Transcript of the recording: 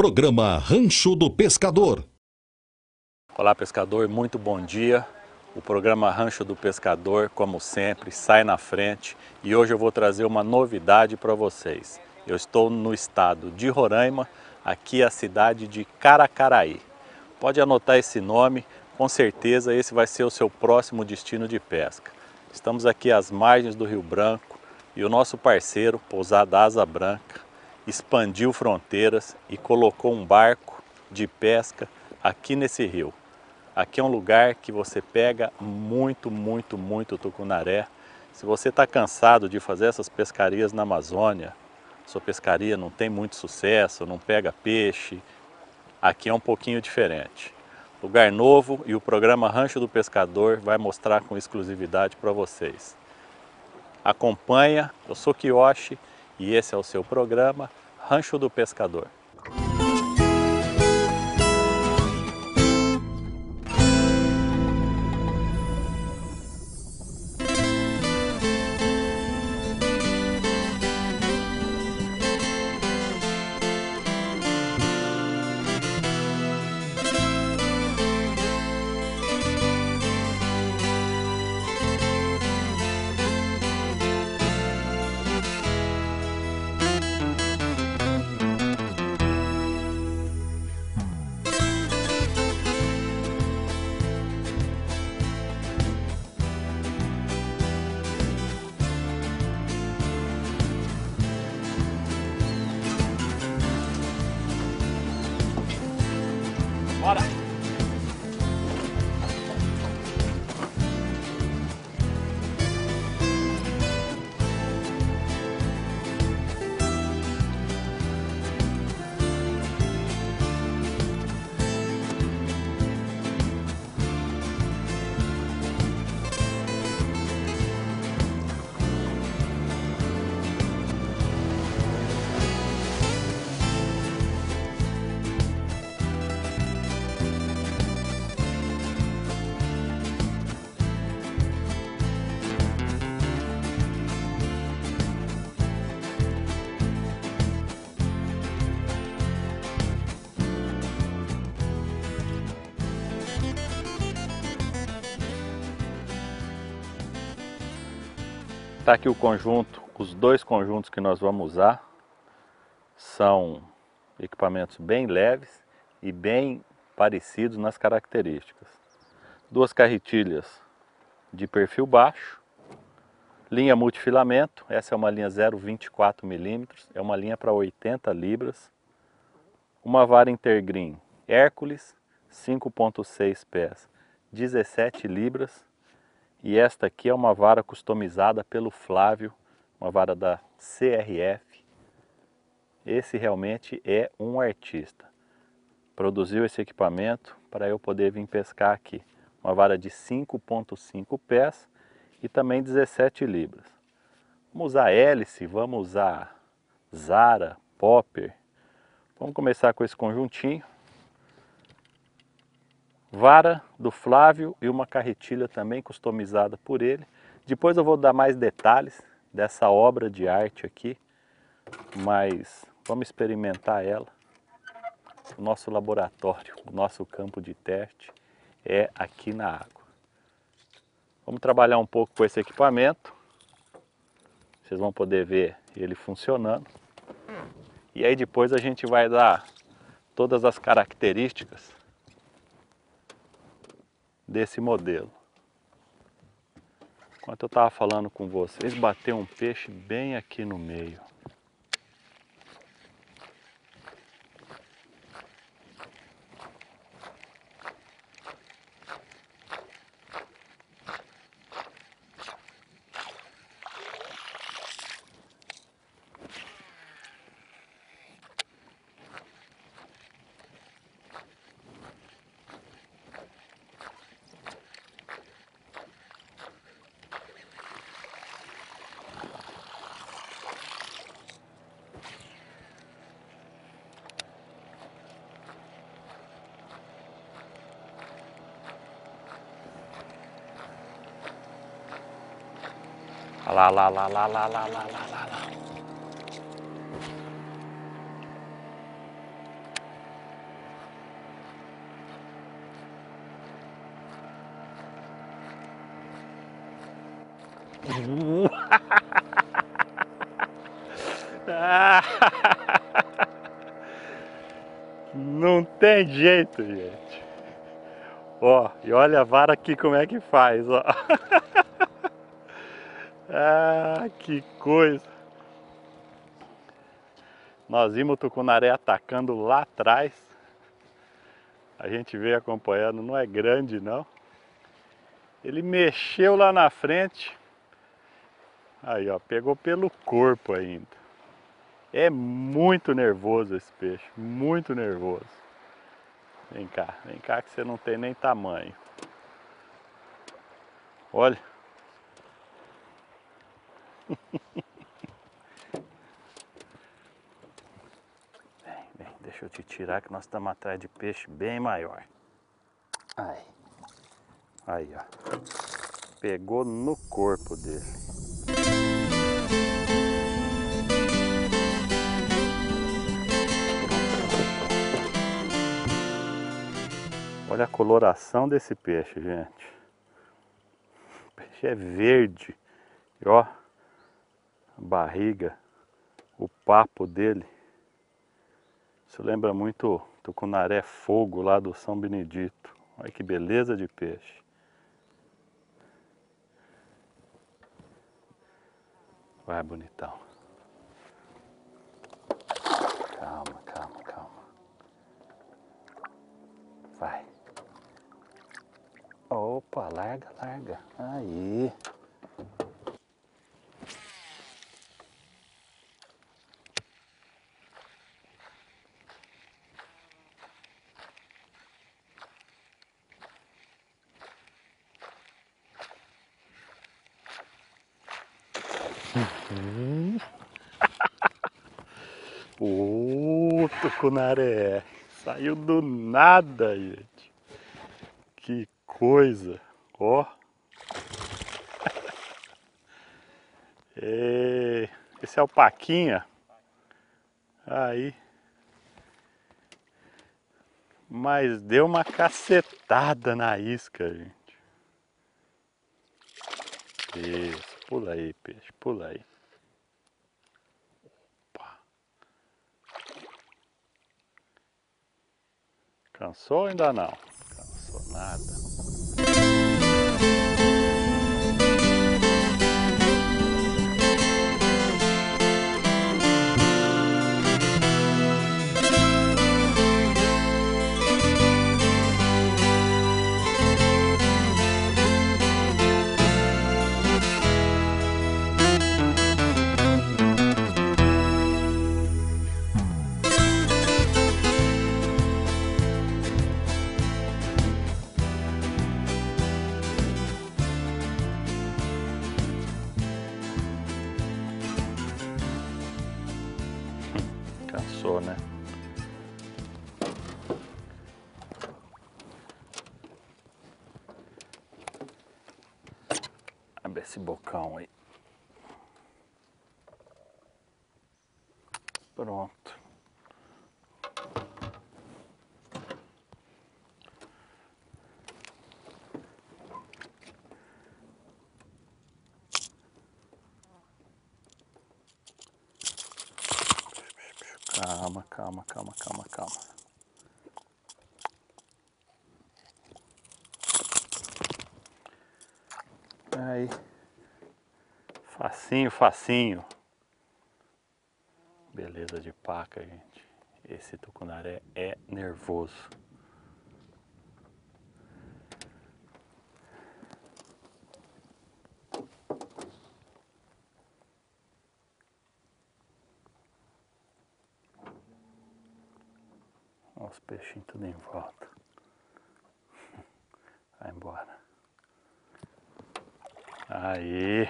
Programa Rancho do Pescador. Olá, pescador, muito bom dia. O programa Rancho do Pescador, como sempre, sai na frente e hoje eu vou trazer uma novidade para vocês. Eu estou no estado de Roraima, aqui é a cidade de Caracaraí. Pode anotar esse nome, com certeza esse vai ser o seu próximo destino de pesca. Estamos aqui às margens do Rio Branco e o nosso parceiro, Pousada Asa Branca, expandiu fronteiras e colocou um barco de pesca aqui nesse rio. Aqui é um lugar que você pega muito, muito, muito tucunaré. Se você está cansado de fazer essas pescarias na Amazônia, sua pescaria não tem muito sucesso, não pega peixe, aqui é um pouquinho diferente. Lugar novo e o programa Rancho do Pescador vai mostrar com exclusividade para vocês. Acompanha, eu sou Kiyoshi e esse é o seu programa Rancho do Pescador. Está aqui o conjunto, os dois conjuntos que nós vamos usar. São equipamentos bem leves e bem parecidos nas características. Duas carretilhas de perfil baixo, linha multifilamento, essa é uma linha 0,24 milímetros, é uma linha para 80 libras, uma vara intergreen Hércules, 5.6 pés, 17 libras, e esta aqui é uma vara customizada pelo Flávio, uma vara da CRF. Esse realmente é um artista. Produziu esse equipamento para eu poder vir pescar aqui. Uma vara de 5.5 pés e também 17 libras. Vamos usar hélice, vamos usar Zara, Popper. Vamos começar com esse conjuntinho vara do Flávio e uma carretilha também customizada por ele. Depois eu vou dar mais detalhes dessa obra de arte aqui, mas vamos experimentar ela. O nosso laboratório, o nosso campo de teste é aqui na água. Vamos trabalhar um pouco com esse equipamento. Vocês vão poder ver ele funcionando. E aí depois a gente vai dar todas as características desse modelo. Enquanto eu estava falando com vocês, bateu um peixe bem aqui no meio. Lá, lá, lá, lá, lá, lá, lá, lá, lá, lá. Não tem jeito, gente. Ó, e olha a vara aqui como é que faz, ó. ah, que coisa. Nós vimos o tucunaré atacando lá atrás. A gente veio acompanhando, não é grande não. Ele mexeu lá na frente. Aí, ó, pegou pelo corpo ainda. É muito nervoso esse peixe, muito nervoso. Vem cá, vem cá que você não tem nem tamanho. Olha. Vem, vem, deixa eu te tirar que nós estamos atrás de peixe bem maior. Aí. Aí, ó. Pegou no corpo dele. Olha a coloração desse peixe, gente. O peixe é verde. E ó, barriga, o papo dele. Isso lembra muito tucunaré fogo lá do São Benedito. Olha que beleza de peixe. Vai, bonitão. Calma, calma, calma. Vai. Opa, larga, larga. Aí. Ô, tucunaré. Saiu do nada, gente. Que coisa. Ó. É, esse é o Paquinha. Aí. Mas deu uma cacetada na isca, gente. Isso, pula aí, peixe, pula aí. Opa. Cansou ou ainda não? Cansou nada. Abre esse bocão aí. Pronto. Calma, calma, calma, calma, calma. Aí. Facinho, facinho. Beleza de paca, gente. Esse tucunaré é nervoso. Olha os peixinhos tudo em volta. Vai embora. Aí.